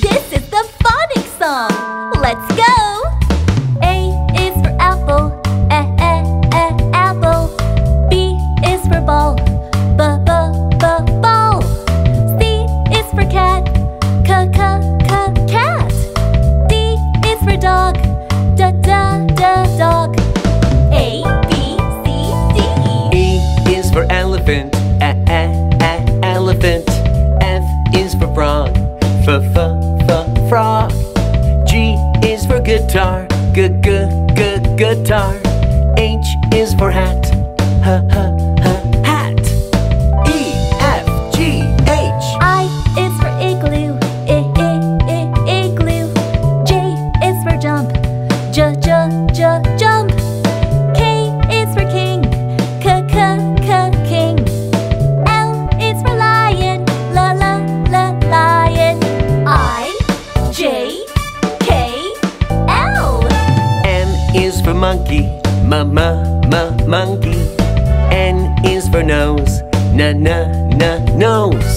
This is the phonics song. Let's go. A is for apple. A, a, a, apple. B is for ball. B, b, b, ball. C is for cat. C, c, c, cat. D is for dog. D, d, d, dog. A, B, C, D. E is for elephant. A, a, a, elephant. F is for frog. F, f, guitar. G, g, g, guitar. H is for hat. H, h, monkey, m m m monkey. N is for nose, n n n nose.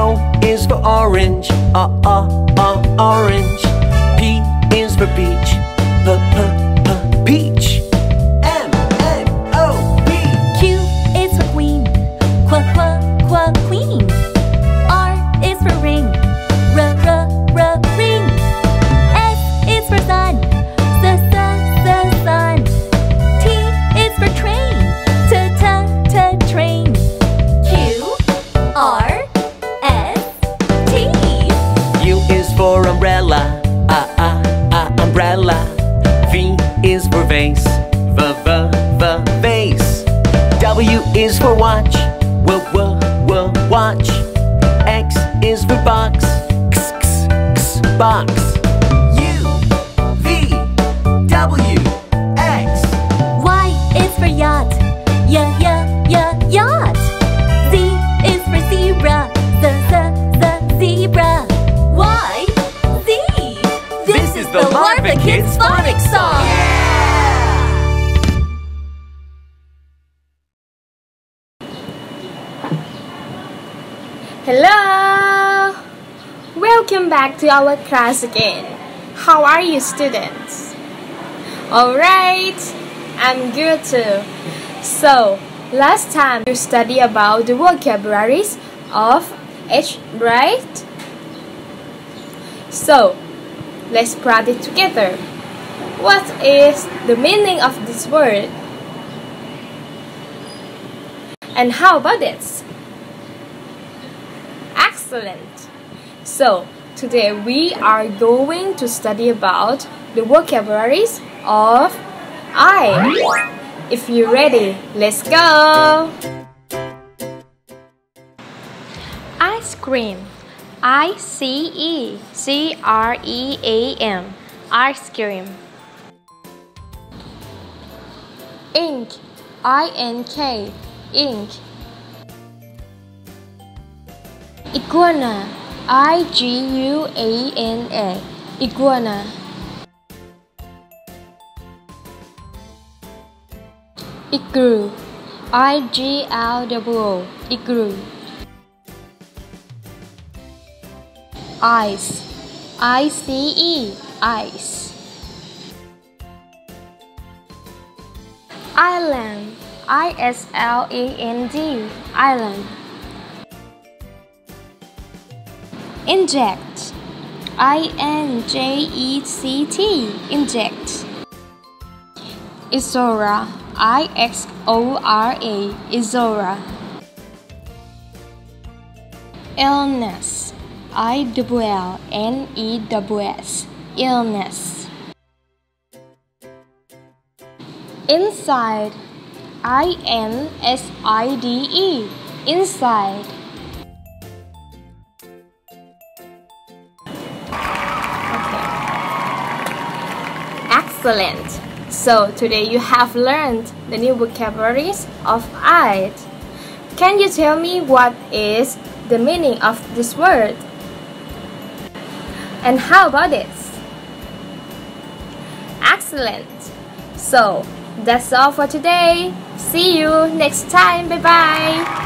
O is for orange, uh uh uh orange. P is for peach, p p V is for vase, v v v vase. W is for watch, w w w watch. X is for box, x x x box. This the Larva Kids Phonics song. Yeah! Hello! Welcome back to our class again. How are you students? Alright, I'm good too. So, last time you studied about the vocabularies of H, right? So, let's practice together. What is the meaning of this word? And how about this? Excellent. So, today we are going to study about the vocabularies of I. If you're ready, let's go. Ice cream. I C E C R E A M. Ice cream. Ink. I N K. Ink. Iguana. I G U A N A. Iguana. Igloo. I G L W O. Igloo. Ice. I C E. Ice. Island. I S L A N D. Island. Inject. I N J E C T. Inject. Ixora. I X O R A. Ixora. Illness. I W L N E W S. Illness. Inside. I N S I D E. Inside. Excellent. So today you have learned the new vocabularies of I. Can you tell me what is the meaning of this word? And how about this? Excellent. So that's all for today. See you next time. Bye bye.